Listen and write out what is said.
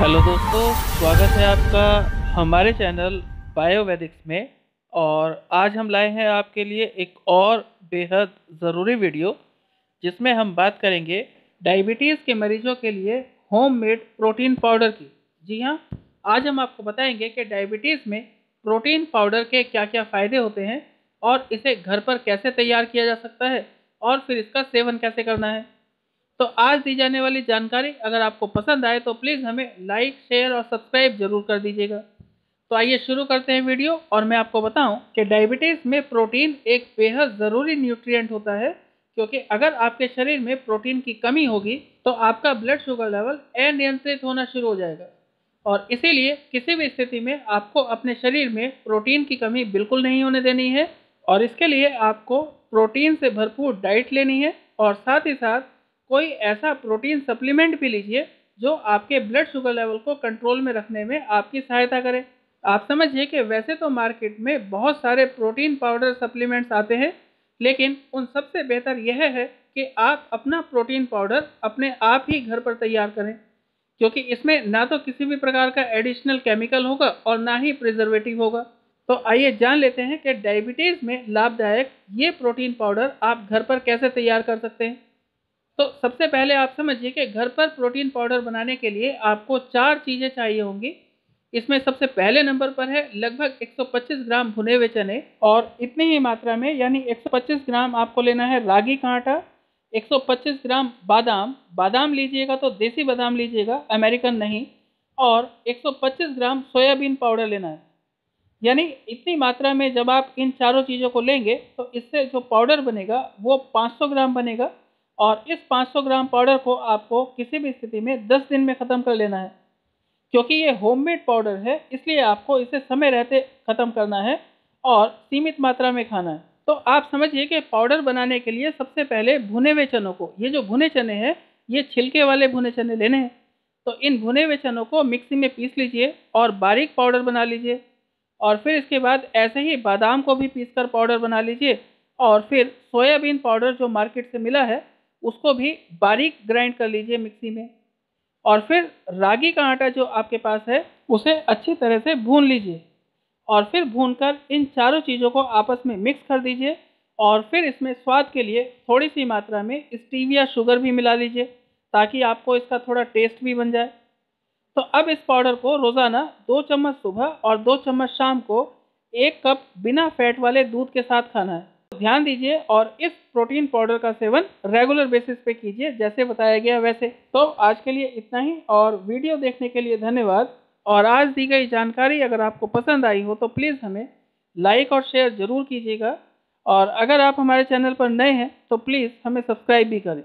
Hello दोस्तों, स्वागत है आपका हमारे चैनल बायोवैदिक्स में। और आज हम लाए हैं आपके लिए एक और बेहद ज़रूरी वीडियो, जिसमें हम बात करेंगे डायबिटीज़ के मरीजों के लिए होममेड प्रोटीन पाउडर की। जी हाँ आज हम आपको बताएँगे कि डायबिटीज़ में प्रोटीन पाउडर के क्या क्या फ़ायदे होते हैं और इसे घर पर कैसे तैयार किया जा सकता है और फिर इसका सेवन कैसे करना है। तो आज दी जाने वाली जानकारी अगर आपको पसंद आए तो प्लीज़ हमें लाइक शेयर और सब्सक्राइब ज़रूर कर दीजिएगा। तो आइए शुरू करते हैं वीडियो और मैं आपको बताऊँ कि डायबिटीज़ में प्रोटीन एक बेहद ज़रूरी न्यूट्रिएंट होता है, क्योंकि अगर आपके शरीर में प्रोटीन की कमी होगी तो आपका ब्लड शुगर लेवल अनियंत्रित होना शुरू हो जाएगा। और इसीलिए किसी भी स्थिति में आपको अपने शरीर में प्रोटीन की कमी बिल्कुल नहीं होने देनी है और इसके लिए आपको प्रोटीन से भरपूर डाइट लेनी है और साथ ही साथ कोई ऐसा प्रोटीन सप्लीमेंट भी लीजिए जो आपके ब्लड शुगर लेवल को कंट्रोल में रखने में आपकी सहायता करे। आप समझिए कि वैसे तो मार्केट में बहुत सारे प्रोटीन पाउडर सप्लीमेंट्स आते हैं, लेकिन उन सबसे बेहतर यह है कि आप अपना प्रोटीन पाउडर अपने आप ही घर पर तैयार करें, क्योंकि इसमें ना तो किसी भी प्रकार का एडिशनल केमिकल होगा और ना ही प्रिजर्वेटिव होगा। तो आइए जान लेते हैं कि डायबिटीज़ में लाभदायक ये प्रोटीन पाउडर आप घर पर कैसे तैयार कर सकते हैं। तो सबसे पहले आप समझिए कि घर पर प्रोटीन पाउडर बनाने के लिए आपको चार चीज़ें चाहिए होंगी। इसमें सबसे पहले नंबर पर है लगभग 125 ग्राम भुने हुए चने और इतनी ही मात्रा में, यानी 125 ग्राम आपको लेना है रागी का आटा 125 ग्राम बादाम। बादाम लीजिएगा तो देसी बादाम लीजिएगा, अमेरिकन नहीं, और 125 ग्राम सोयाबीन पाउडर लेना है। यानी इतनी मात्रा में जब आप इन चारों चीज़ों को लेंगे तो इससे जो पाउडर बनेगा वो 500 ग्राम बनेगा और इस 500 ग्राम पाउडर को आपको किसी भी स्थिति में 10 दिन में ख़त्म कर लेना है। क्योंकि ये होममेड पाउडर है, इसलिए आपको इसे समय रहते ख़त्म करना है और सीमित मात्रा में खाना है। तो आप समझिए कि पाउडर बनाने के लिए सबसे पहले भुने हुए चनों को, ये जो भुने चने हैं, ये छिलके वाले भुने चने लेने हैं। तो इन भुने हुए चनों को मिक्सी में पीस लीजिए और बारीक पाउडर बना लीजिए। और फिर इसके बाद ऐसे ही बादाम को भी पीस कर पाउडर बना लीजिए और फिर सोयाबीन पाउडर जो मार्केट से मिला है उसको भी बारीक ग्राइंड कर लीजिए मिक्सी में। और फिर रागी का आटा जो आपके पास है, उसे अच्छी तरह से भून लीजिए। और फिर भूनकर इन चारों चीज़ों को आपस में मिक्स कर दीजिए। और फिर इसमें स्वाद के लिए थोड़ी सी मात्रा में स्टीविया शुगर भी मिला लीजिए, ताकि आपको इसका थोड़ा टेस्ट भी बन जाए। तो अब इस पाउडर को रोज़ाना दो चम्मच सुबह और दो चम्मच शाम को एक कप बिना फैट वाले दूध के साथ खाना है। ध्यान दीजिए और इस प्रोटीन पाउडर का सेवन रेगुलर बेसिस पे कीजिए, जैसे बताया गया वैसे। तो आज के लिए इतना ही और वीडियो देखने के लिए धन्यवाद। और आज दी गई जानकारी अगर आपको पसंद आई हो तो प्लीज़ हमें लाइक और शेयर ज़रूर कीजिएगा। और अगर आप हमारे चैनल पर नए हैं तो प्लीज़ हमें सब्सक्राइब भी करें।